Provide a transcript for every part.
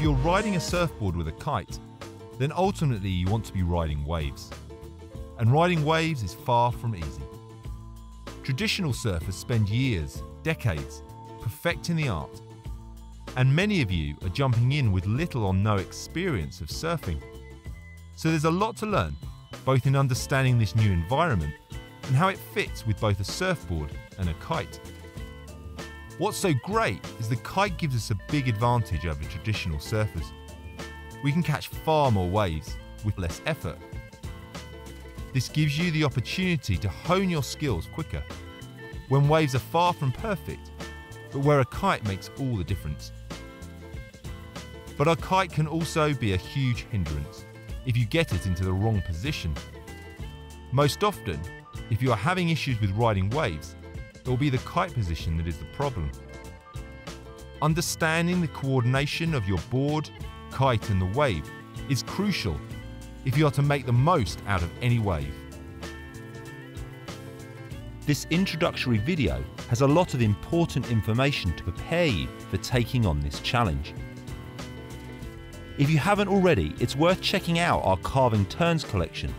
If you're riding a surfboard with a kite, then ultimately you want to be riding waves. And riding waves is far from easy. Traditional surfers spend years, decades, perfecting the art. And many of you are jumping in with little or no experience of surfing. So there's a lot to learn, both in understanding this new environment and how it fits with both a surfboard and a kite. What's so great is the kite gives us a big advantage over traditional surfers. We can catch far more waves with less effort. This gives you the opportunity to hone your skills quicker when waves are far from perfect, but where a kite makes all the difference. But a kite can also be a huge hindrance if you get it into the wrong position. Most often, if you are having issues with riding waves, it will be the kite position that is the problem. Understanding the coordination of your board, kite, and the wave is crucial if you are to make the most out of any wave. This introductory video has a lot of important information to prepare you for taking on this challenge. If you haven't already, it's worth checking out our Carving Turns collection,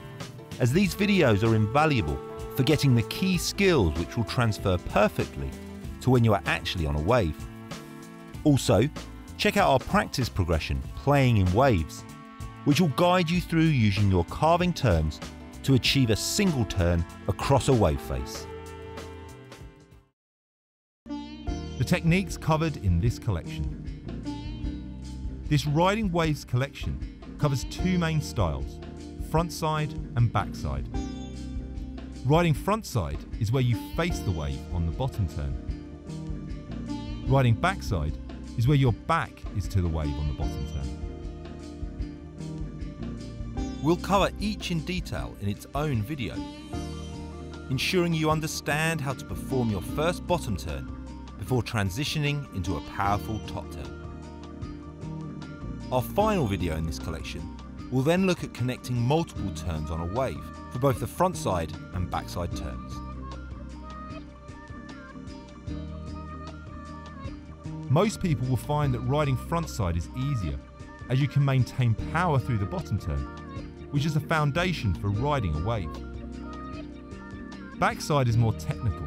as these videos are invaluable for getting the key skills which will transfer perfectly to when you are actually on a wave. Also, check out our practice progression, Playing in Waves, which will guide you through using your carving turns to achieve a single turn across a wave face. The techniques covered in this collection. This Riding Waves collection covers two main styles, frontside and backside. Riding frontside is where you face the wave on the bottom turn. Riding backside is where your back is to the wave on the bottom turn. We'll cover each in detail in its own video, ensuring you understand how to perform your first bottom turn before transitioning into a powerful top turn. Our final video in this collection will then look at connecting multiple turns on a wave for both the front side and backside turns. Most people will find that riding front side is easier as you can maintain power through the bottom turn, which is the foundation for riding a wave. Backside is more technical,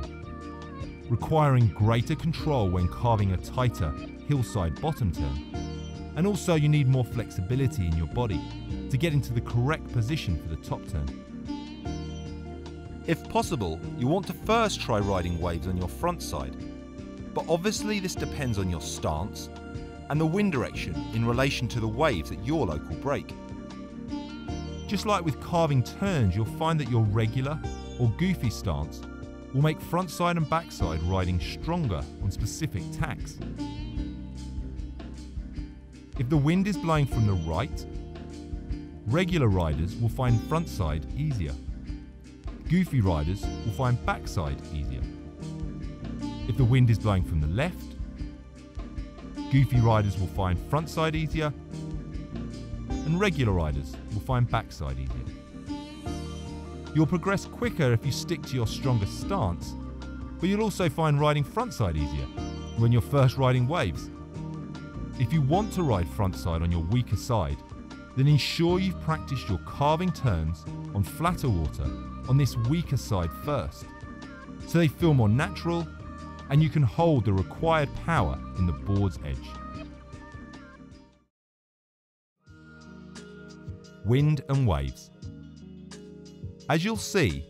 requiring greater control when carving a tighter heelside bottom turn. And also you need more flexibility in your body to get into the correct position for the top turn. If possible, you want to first try riding waves on your front side, but obviously this depends on your stance and the wind direction in relation to the waves at your local break. Just like with carving turns, you'll find that your regular or goofy stance will make front side and back side riding stronger on specific tacks. If the wind is blowing from the right, regular riders will find front side easier. Goofy riders will find backside easier. If the wind is blowing from the left, goofy riders will find frontside easier, and regular riders will find backside easier. You'll progress quicker if you stick to your strongest stance, but you'll also find riding frontside easier when you're first riding waves. If you want to ride frontside on your weaker side, then ensure you've practiced your carving turns on flatter water on this weaker side first, so they feel more natural and you can hold the required power in the board's edge. Wind and waves. As you'll see,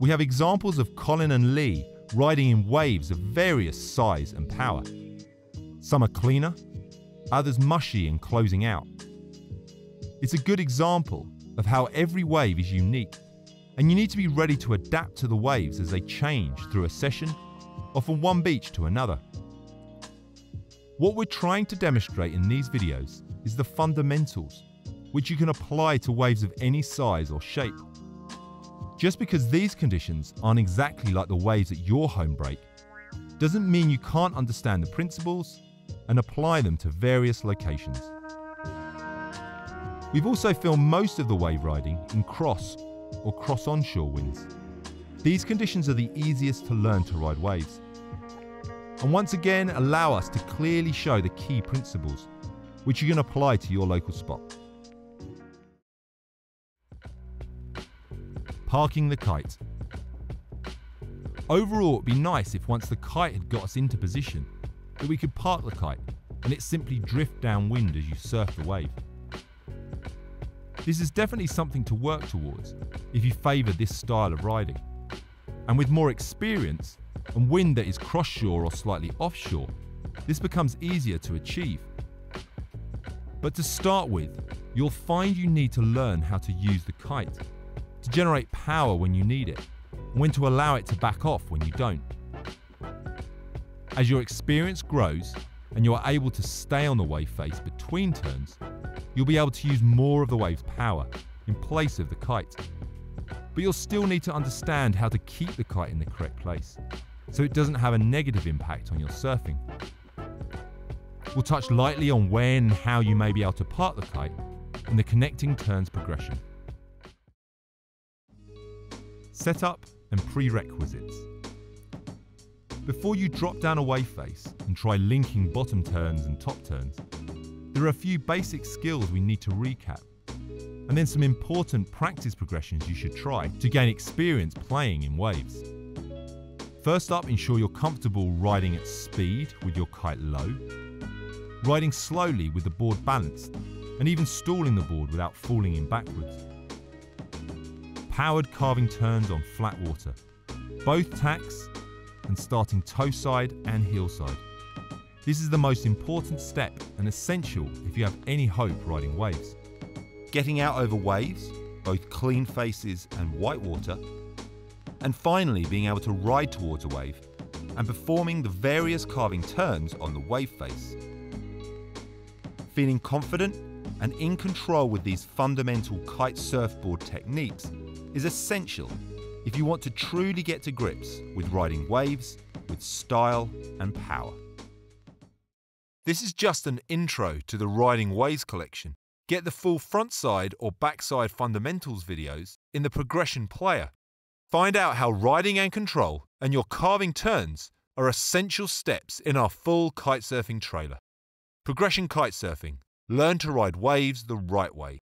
we have examples of Colin and Lee riding in waves of various size and power. Some are cleaner, others mushy and closing out. It's a good example of how every wave is unique, and you need to be ready to adapt to the waves as they change through a session or from one beach to another. What we're trying to demonstrate in these videos is the fundamentals, which you can apply to waves of any size or shape. Just because these conditions aren't exactly like the waves at your home break, doesn't mean you can't understand the principles and apply them to various locations. We've also filmed most of the wave riding in cross or cross onshore winds. These conditions are the easiest to learn to ride waves. And once again, allow us to clearly show the key principles, which you can apply to your local spot. Parking the kite. Overall, it'd be nice if once the kite had got us into position, that we could park the kite and it simply drift downwind as you surf the wave. This is definitely something to work towards if you favour this style of riding. And with more experience and wind that is cross shore or slightly offshore, this becomes easier to achieve. But to start with, you'll find you need to learn how to use the kite, to generate power when you need it, and when to allow it to back off when you don't. As your experience grows and you are able to stay on the wave face between turns, you'll be able to use more of the wave's power in place of the kite. But you'll still need to understand how to keep the kite in the correct place so it doesn't have a negative impact on your surfing. We'll touch lightly on when and how you may be able to part the kite in the connecting turns progression. Setup and prerequisites. Before you drop down a wave face and try linking bottom turns and top turns, there are a few basic skills we need to recap, and then some important practice progressions you should try to gain experience playing in waves. First up, ensure you're comfortable riding at speed with your kite low, riding slowly with the board balanced, and even stalling the board without falling in backwards. Powered carving turns on flat water, both tacks and starting toe side and heel side. This is the most important step and essential if you have any hope riding waves. Getting out over waves, both clean faces and white water, and finally being able to ride towards a wave and performing the various carving turns on the wave face. Feeling confident and in control with these fundamental kite surfboard techniques is essential if you want to truly get to grips with riding waves with style and power. This is just an intro to the Riding Waves collection. Get the full frontside or backside fundamentals videos in the progression player. Find out how riding and control and your carving turns are essential steps in our full kitesurfing trailer. Progression Kitesurfing. Learn to ride waves the right way.